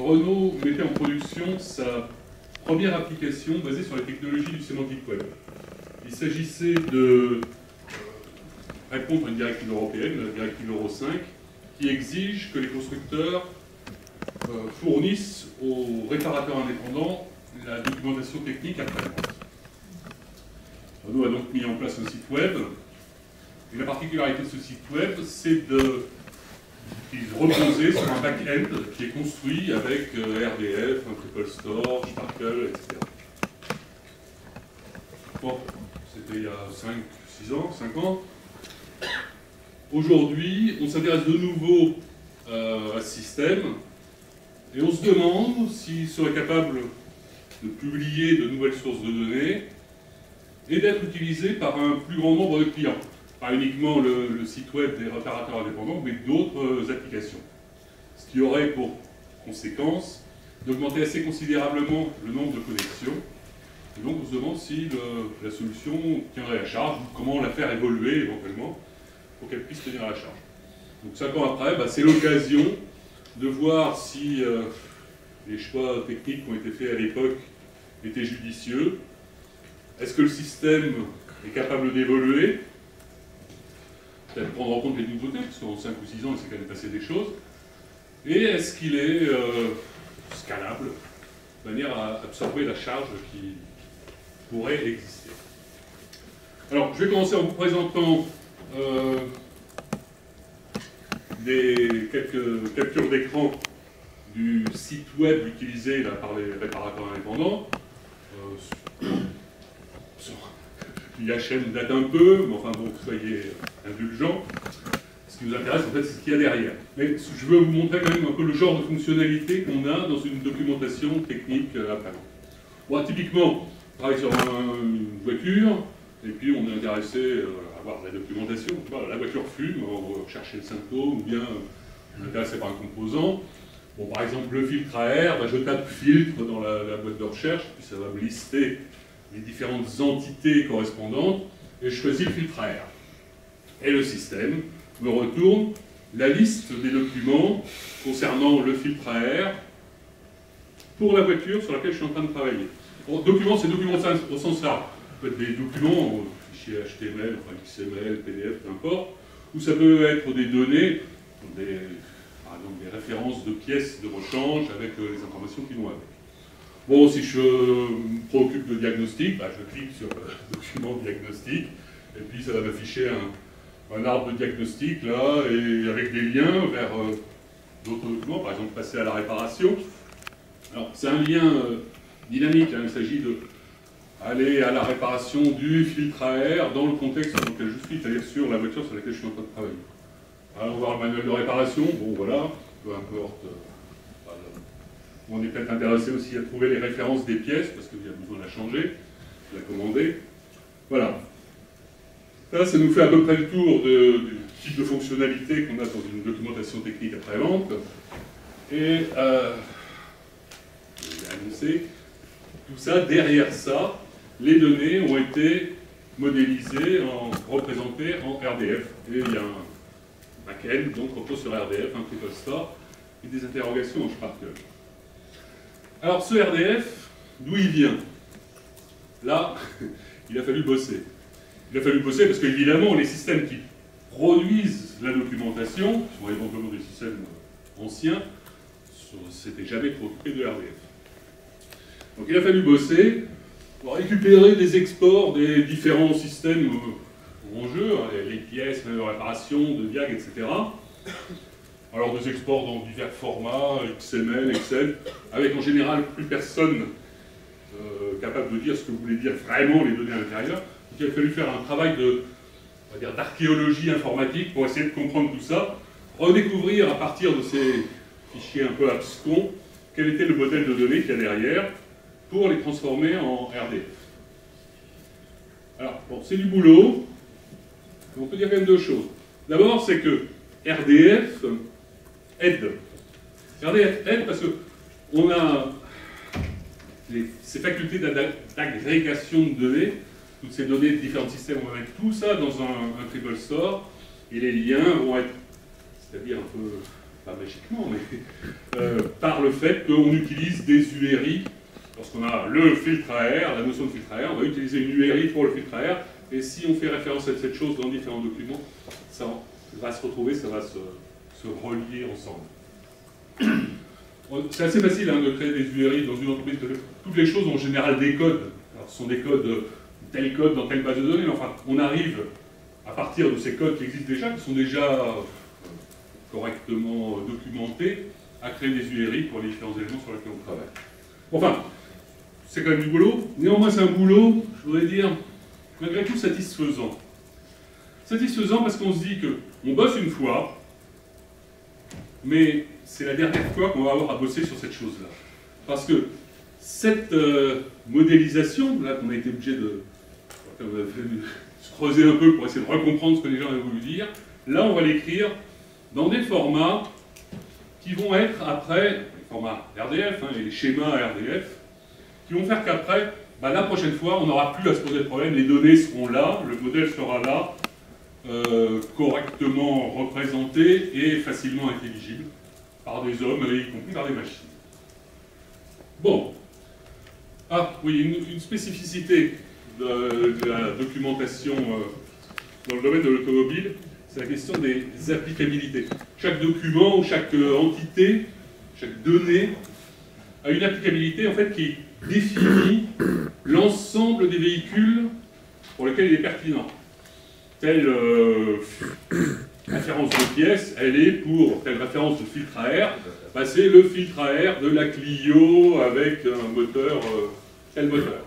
Renault mettait en production sa première application basée sur la technologie du Semantic Web. Il s'agissait de répondre à une directive européenne, la directive Euro 5, qui exige que les constructeurs euh, fournissent aux réparateurs indépendants la documentation technique après vente. Renault a donc mis en place un site web. Et la particularité de ce site web, c'est de reposer sur un back-end qui est construit avec euh, RDF, un Triple Store, Sparkle, etc. Bon, c'était il y a 5, 6 ans, 5 ans. Aujourd'hui, on s'intéresse de nouveau euh, à ce système et on se demande s'il serait capable de publier de nouvelles sources de données et d'être utilisé par un plus grand nombre de clients. Pas uniquement le, site web des réparateurs indépendants, mais d'autres applications. Ce qui aurait pour conséquence d'augmenter assez considérablement le nombre de connexions. Et donc on se demande si la solution tiendrait la charge, ou comment la faire évoluer éventuellement pour qu'elle puisse tenir à la charge. Donc cinq ans après, bah, c'est l'occasion de voir si euh, les choix techniques qui ont été faits à l'époque étaient judicieux. Est-ce que le système est capable d'évoluer? Peut-être prendre en compte les nouveautés, parce qu'en 5 ou 6 ans, il s'est quand même passé des choses. Et est-ce qu'il est, euh, scalable, de manière à absorber la charge qui pourrait exister? Alors, je vais commencer en vous présentant euh, des quelques captures d'écran du site web utilisé par les réparateurs indépendants. Euh, date un peu, mais enfin bon, soyez indulgents. Ce qui nous intéresse, en fait, c'est ce qu'il y a derrière. Mais je veux vous montrer quand même un peu le genre de fonctionnalité qu'on a dans une documentation technique euh. Bon, typiquement, on travaille sur une voiture, et puis on est intéressé euh, à avoir la documentation. la voiture fume, on va chercher le symptôme, ou bien on est intéressé par un composant. Par exemple, le filtre à air, bah, je tape filtre dans la, boîte de recherche, puis ça va me lister les différentes entités correspondantes, et je choisis le filtre à air. Et le système me retourne la liste des documents concernant le filtre à air pour la voiture sur laquelle je suis en train de travailler. documents, c'est documents au sens large peut être des documents, fichiers HTML, enfin XML, PDF, n'importe, ou ça peut être des données, des, par exemple des références de pièces de rechange avec euh, les informations qui vont avec. Bon, si je me préoccupe de diagnostic, bah, je clique sur le document diagnostic, et puis ça va m'afficher un, arbre de diagnostic, là, et avec des liens vers euh, d'autres documents, par exemple passer à la réparation. Alors, c'est un lien euh, dynamique, hein, il s'agit de aller à la réparation du filtre à air dans le contexte dans lequel je suis, c'est-à-dire sur la voiture sur laquelle je suis en train de travailler. Va voir le manuel de réparation, bon voilà, peu importe. Euh, on est peut-être intéressé aussi à trouver les références des pièces, parce qu'il y a besoin de la changer, de la commander. Voilà. Ça, ça nous fait à peu près le tour du type de fonctionnalité qu'on a dans une documentation technique après-vente. Et, euh, annoncer, tout ça, derrière ça, les données ont été modélisées, en, représentées en RDF. Et il y a un backend, donc repose sur RDF, un triple store, et des interrogations en Sparkle. Alors ce RDF, d'où il vient? Là, il a fallu bosser. Il a fallu bosser parce qu'évidemment, les systèmes qui produisent la documentation, qui sont éventuellement des systèmes anciens, s'étaient jamais préoccupés de RDF. Donc il a fallu bosser, pour récupérer des exports des différents systèmes euh, en jeu, hein, les pièces, de réparation, de diag, etc. Alors des exports dans divers formats, XML, Excel, avec en général plus personne euh, capable de dire ce que voulait dire vraiment les données à l'intérieur. Il a fallu faire un travail d'archéologie informatique pour essayer de comprendre tout ça, redécouvrir à partir de ces fichiers un peu abscons quel était le modèle de données qu'il y a derrière, pour les transformer en RDF. Alors, bon, c'est du boulot. On peut dire quand même deux choses. D'abord, c'est que RDF aide. RDF aide parce qu'on a ces facultés d'agrégation de données, toutes ces données de différents systèmes, on va mettre tout ça dans un, triple store, et les liens vont être, c'est-à-dire un peu pas magiquement, mais par le fait qu'on utilise des URI. Lorsqu'on a le filtre à air, la notion de filtre à air, on va utiliser une URI pour le filtre à air, et si on fait référence à cette chose dans différents documents, ça va se retrouver, ça va se, se relier ensemble. C'est assez facile hein, de créer des URI dans une entreprise. Toutes les choses en général des codes. Alors, ce sont des codes, tel code dans telle base de données, mais enfin, on arrive à partir de ces codes qui existent déjà, qui sont déjà euh, correctement documentés, à créer des URI pour les différents éléments sur lesquels on travaille. Enfin, c'est quand même du boulot. Néanmoins, c'est un boulot, je voudrais dire, malgré tout satisfaisant. Satisfaisant parce qu'on se dit qu'on bosse une fois, mais c'est la dernière fois qu'on va avoir à bosser sur cette chose-là. Parce que cette euh, modélisation, là qu'on a été obligé de se creuser un peu pour essayer de recomprendre ce que les gens avaient voulu dire, là on va l'écrire dans des formats qui vont être après, les formats RDF, hein, les schémas RDF, qui vont faire qu'après, bah, la prochaine fois, on n'aura plus à se poser de problème, les données seront là, le modèle sera là, euh, correctement représenté et facilement intelligible par des hommes, y compris par des machines. Bon. Ah, oui, une, spécificité de, la documentation euh, dans le domaine de l'automobile, c'est la question des applicabilités. Chaque document ou chaque euh, entité, chaque donnée a une applicabilité en fait qui définit l'ensemble des véhicules pour lesquels il est pertinent telle euh, référence de pièce, elle est pour telle référence de filtre à air, bah, c'est le filtre à air de la Clio avec un moteur, tel moteur.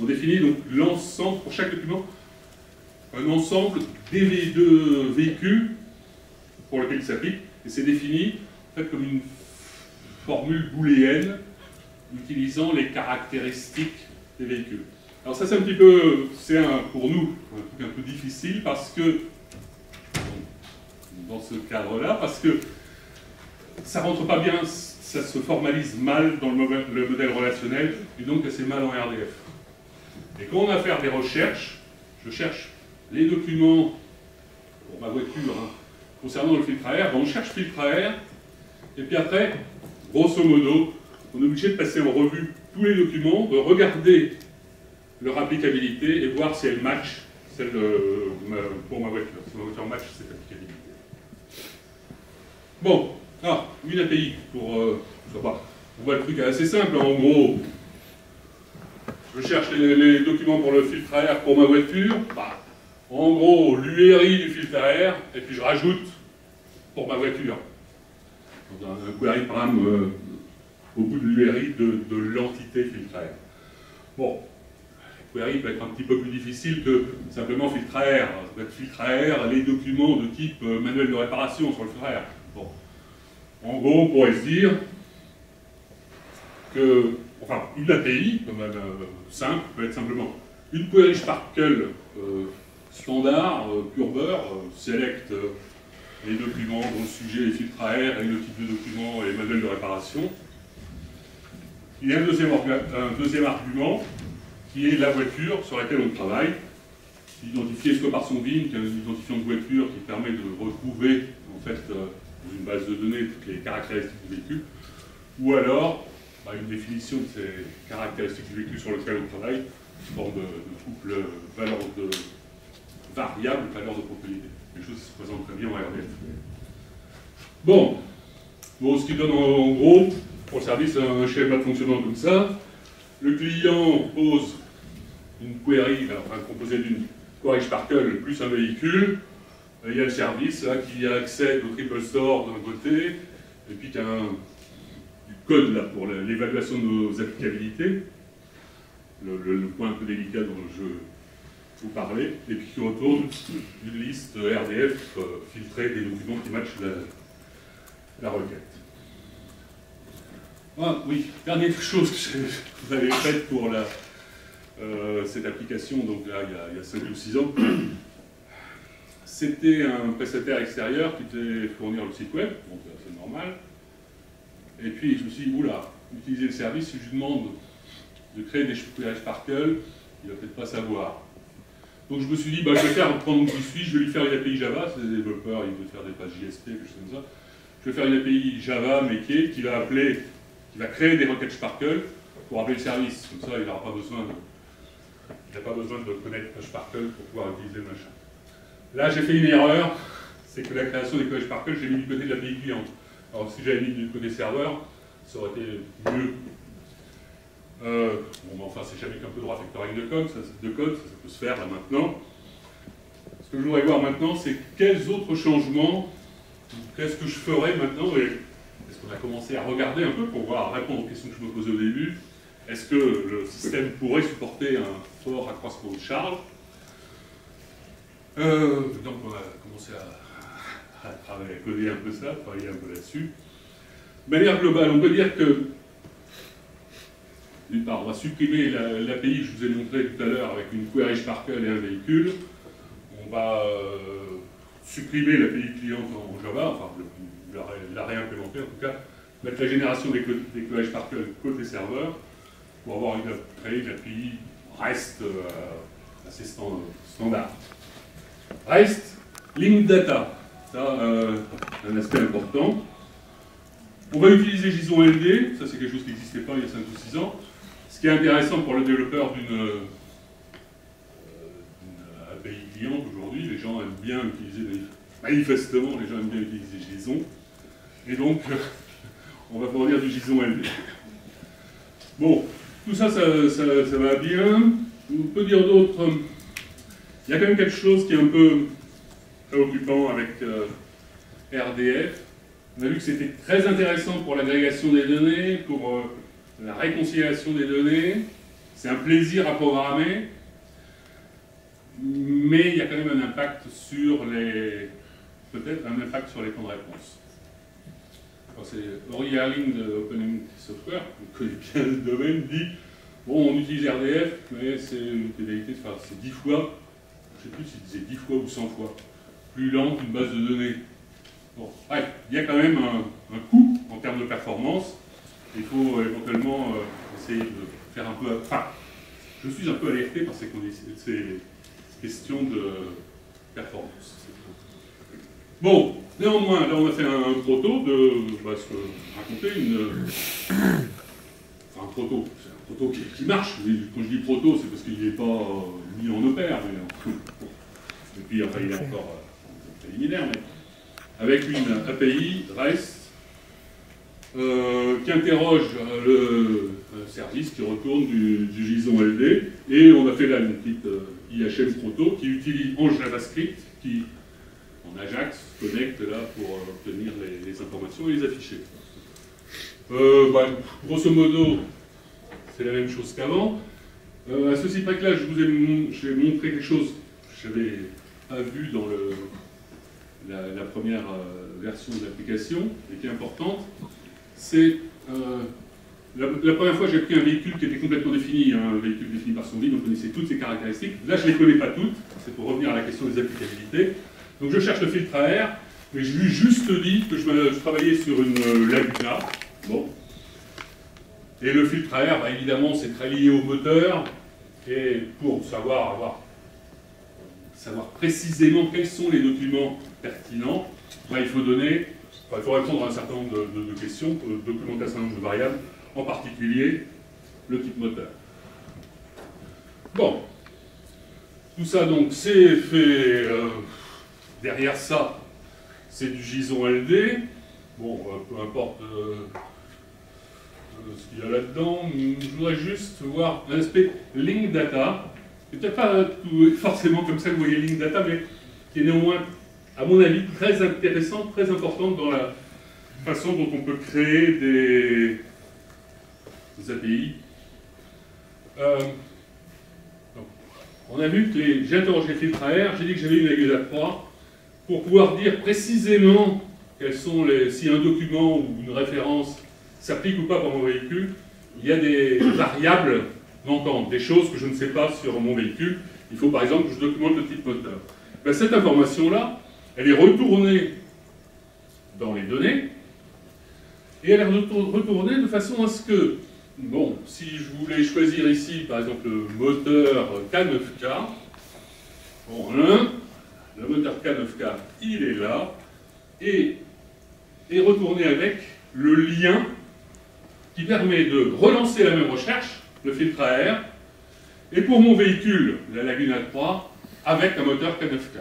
On définit donc l'ensemble, pour chaque document, un ensemble des de véhicules pour lesquels il s'applique, et c'est défini comme une formule booléenne utilisant les caractéristiques des véhicules. Alors ça c'est un petit peu, c'est pour nous un truc un peu difficile parce que, dans ce cadre-là, parce que ça rentre pas bien, ça se formalise mal dans le, modèle relationnel et donc c'est mal en RDF. Et quand on a à faire des recherches, je cherche les documents pour ma voiture hein, concernant le filtre à air, ben, on cherche filtre à air, et puis après, grosso modo, on est obligé de passer en revue tous les documents, de regarder leur applicabilité et voir si elle match celle pour ma voiture. Si ma voiture match cette applicabilité. Bon, ah, une API pour. Euh. On voit le truc assez simple. En gros, je cherche les, documents pour le filtre à air pour ma voiture. Bah, en gros, l'URI du filtre à air, et puis je rajoute pour ma voiture. Un, query param euh, au bout de l'URI de, l'entité filtre à air. Bon, query peut être un petit peu plus difficile que simplement filtre à air. Ça peut filtre à air, les documents de type euh, manuel de réparation sur le filtre à air. Bon. En gros, on pourrait se dire que, enfin, une API, comme euh, simple, peut être simplement une query Sparkle euh, standard, pure beurre, select les documents dont le sujet est filtre à air et le type de document et manuel de réparation. Il y a un deuxième, argument qui est la voiture sur laquelle on travaille, identifiée soit par son VIN, qui est un identifiant de voiture qui permet de retrouver en fait euh, dans une base de données toutes les caractéristiques du véhicule, ou alors bah, une définition de ces caractéristiques du véhicule sur lequel on travaille, sous forme de, couple valeur de variable, valeur de propriété. Quelque chose qui se présente très bien en RDF. Bon, ce qui donne en gros pour le service un schéma de fonctionnement comme ça. Le client pose une query, enfin, composée d'une query Sparkle plus un véhicule. Il y a le service qui accède au triple store d'un côté, et puis qui a un, du code là, pour l'évaluation de nos applicabilités, le, point un peu délicat dont je vous parlais, et puis qui retourne une liste RDF euh, filtrée des documents qui matchent la requête. Ah, oui, dernière chose que vous avez faite pour euh, cette application, donc là, il y a, 5 ou 6 ans, c'était un prestataire extérieur qui devait fournir le site web, donc c'est normal. Et puis je me suis dit, oula, utiliser le service, si je lui demande de créer des queries Sparkle, il va peut-être pas savoir. Donc je me suis dit, bah, je vais faire prendre qui suis, je vais lui faire une API Java, c'est des développeurs, il veut faire des pages JSP, quelque chose comme ça. je vais faire une API Java Métier qui va appeler, qui va créer des requêtes Sparkle pour appeler le service. Comme ça, il n'aura pas besoin de, il n'a pas besoin de connaître Sparkle pour pouvoir utiliser le machin. Là, j'ai fait une erreur, c'est que la création des codes Sparkle, j'ai mis du côté de l'API client. Alors, si j'avais mis du côté serveur, ça aurait été mieux. Euh, bon, mais enfin, c'est jamais qu'un peu de refactoring de code, ça, de code, ça, peut se faire là maintenant. Ce que je voudrais voir maintenant, c'est quels autres changements, qu'est-ce que je ferais maintenant, et est-ce qu'on a commencé à regarder un peu pour voir, répondre aux questions que je me posais au début, est-ce que le système pourrait supporter un fort accroissement de charge euh, Donc on a commencé à, à coder un peu ça, travailler un peu là-dessus. De manière globale, on peut dire que, d'une part, on va supprimer l'API que je vous ai montré tout à l'heure avec une query Sparkle et un véhicule. On va euh, supprimer l'API client en Java, enfin la, réimplémenter en tout cas, mettre la génération des, des Sparkle côté serveur, pour avoir une API REST euh, assez standard. REST, link data, ça, euh, un aspect important. On va utiliser JSON LD, ça c'est quelque chose qui n'existait pas il y a 5 ou 6 ans. Ce qui est intéressant pour le développeur d'une euh, API client aujourd'hui, les gens aiment bien utiliser, manifestement les gens aiment bien utiliser JSON, et donc on va fournir du JSON LD. Bon, tout ça, ça, va bien. On peut dire d'autres. Il y a quand même quelque chose qui est un peu préoccupant avec euh, RDF. On a vu que c'était très intéressant pour l'agrégation des données, pour euh, la réconciliation des données. C'est un plaisir à programmer, mais il y a quand même un impact sur les. peut-être un impact sur les temps de réponse c'est Henri Erling de Open Software, qui connaît bien le domaine, dit bon, on utilise RDF, mais c'est une pénalité, enfin, c'est 10 fois, je ne sais plus s'il disait 10 fois ou 100 fois, plus lent qu'une base de données. Bon, bref, il y a quand même un, coût en termes de performance. Il faut éventuellement euh, essayer de faire un peu. Enfin, je suis un peu alerté par ces, ces questions de performance. Bon, Néanmoins, là on a fait un, proto de bah, ce que raconter une. Enfin, un proto, c'est un proto qui, marche. quand je dis proto, c'est parce qu'il n'est pas mis en opère. Mais, et puis après, il est encore euh, mais avec une API REST euh, qui interroge euh, le service qui retourne du, JSON LD. Et on a fait là une petite IHM proto qui utilise en JavaScript, qui en Ajax connecte là pour euh, obtenir les, informations et les afficher. Euh, bah, grosso modo, c'est la même chose qu'avant. Euh, à ceci près que là, je vous ai, montré quelque chose que je n'avais pas vu dans le, la, première version de l'application et qui est importante. C'est la, première fois, j'ai pris un véhicule qui était complètement défini, hein, un véhicule défini par son vide, on connaissait toutes ses caractéristiques. Là, je ne les connais pas toutes, c'est pour revenir à la question des applicabilités. Donc je cherche le filtre à air, mais je lui juste dit que je, travaillais sur une euh, Laguna. Bon. Et le filtre à air, bah, évidemment, c'est très lié au moteur. Et pour savoir, avoir, savoir précisément quels sont les documents pertinents, il faut donner, il faut répondre à un certain nombre de, questions, euh, documenter un certain nombre de variables, en particulier le type moteur. Bon. Tout ça, donc, c'est fait. Euh, Derrière ça, c'est du JSON LD. Bon, euh, peu importe ce qu'il y a là-dedans. Je voudrais juste voir l'aspect link data. Peut-être pas forcément comme ça que vous voyez link data, mais qui est néanmoins, à mon avis, très intéressant, très important dans la façon dont on peut créer des, API. on a vu que j'ai interrogé les filtres AR, j'ai dit que j'avais une Angular 3 pour pouvoir dire précisément quels sont les, si un document ou une référence s'applique ou pas pour mon véhicule, il y a des variables des choses que je ne sais pas sur mon véhicule. Il faut par exemple que je documente le type moteur. Ben, cette information-là, elle est retournée dans les données, et elle est retournée de façon à ce que, bon, si je voulais choisir ici, par exemple, le moteur K9K, bon, le moteur K9K, il est là, et et retourner avec le lien qui permet de relancer la même recherche, le filtre à air, et pour mon véhicule, la Laguna 3, avec un moteur K9K.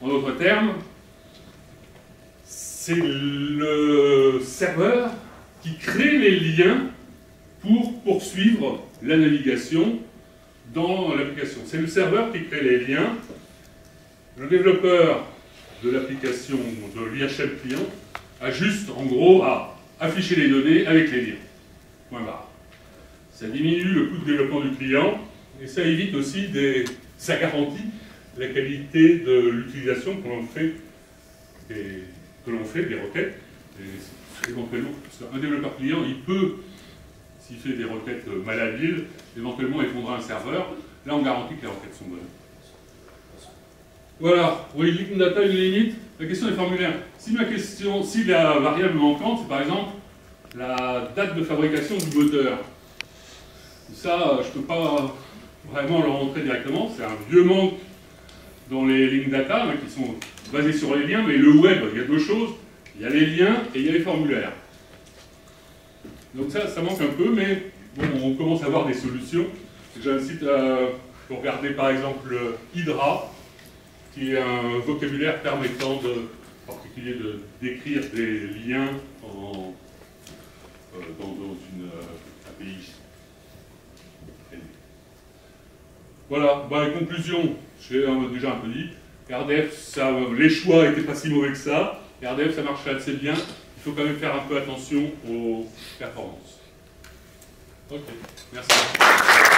En d'autres termes, c'est le serveur qui crée les liens pour poursuivre la navigation dans l'application. C'est le serveur qui crée les liens. Le développeur de l'application de l'IHM client a juste, en gros, à afficher les données avec les liens. Point barre. Ça diminue le coût de développement du client et ça évite aussi des... ça garantit la qualité de l'utilisation que l'on fait, des... fait des requêtes. Éventuellement, un développeur client, il peut, s'il fait des requêtes malhabiles, éventuellement effondrer un serveur. Là, on garantit que les requêtes sont bonnes. Voilà, oui, liquid data, une limite. La question est formulaire. Si ma question, si la variable manquante, c'est par exemple la date de fabrication du moteur. Ça, je ne peux pas vraiment le rentrer directement. C'est un vieux manque dans les lignes data hein, qui sont basés sur les liens, mais le web, il y a deux choses. Il y a les liens et il y a les formulaires. Donc ça, ça manque un peu, mais bon, on commence à avoir des solutions. Euh, pour regarder par exemple Hydra, qui est un vocabulaire permettant en particulier décrire des liens en, euh, dans, une euh, API. Voilà, bah, conclusion, j'ai déjà un peu dit, RDF, ça, les choix n'étaient pas si mauvais que ça, RDF ça marche assez bien, il faut quand même faire un peu attention aux performances. Ok, merci.